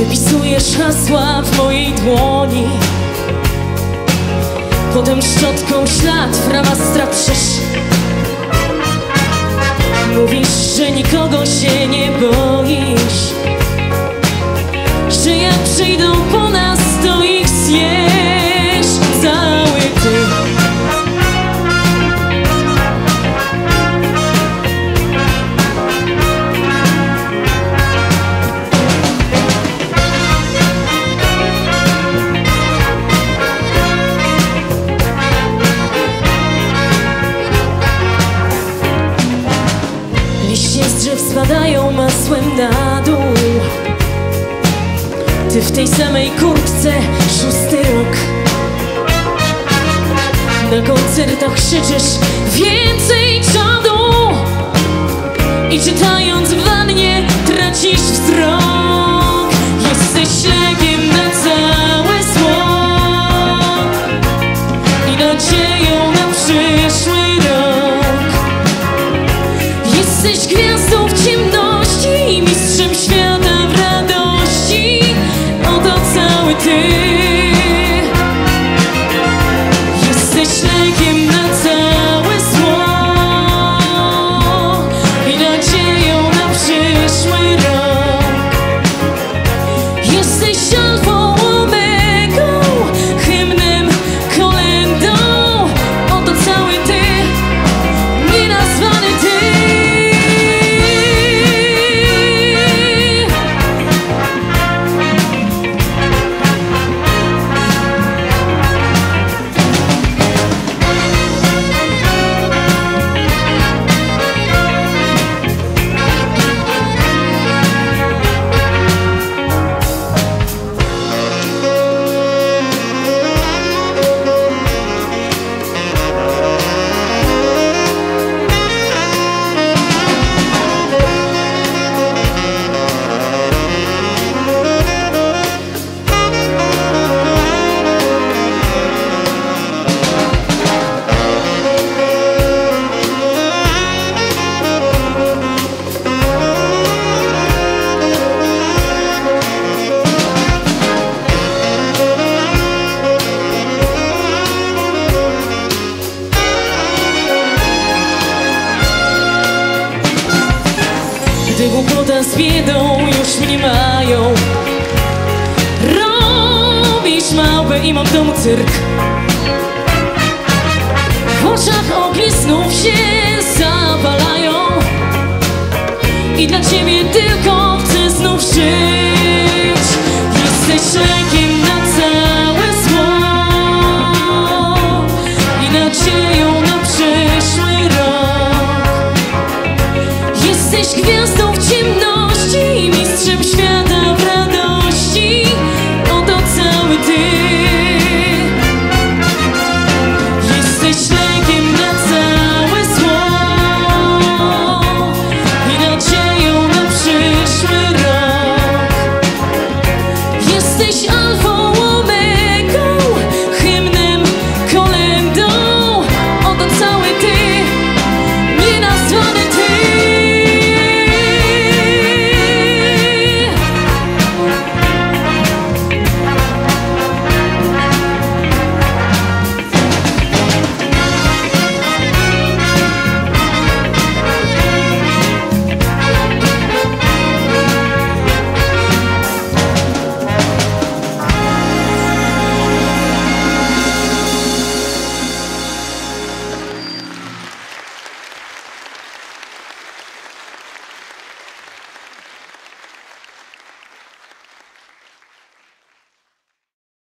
Wypisujesz hasła w mojej dłoni. Potem szczotką ślad w ramach trzesz. Mówisz, że nikogo się nie boi. Liście z drzew spadają masłem na dół. Ty w tej samej kurtce szósty rok. Na koncertach krzyczysz więcej czadu I czytając w wannie tracisz wzrok z biedą już mnie mają. Robisz małpę i mam w domu cyrk. W oczach ognie znów się zapalają. I dla ciebie tylko chcę znów żyć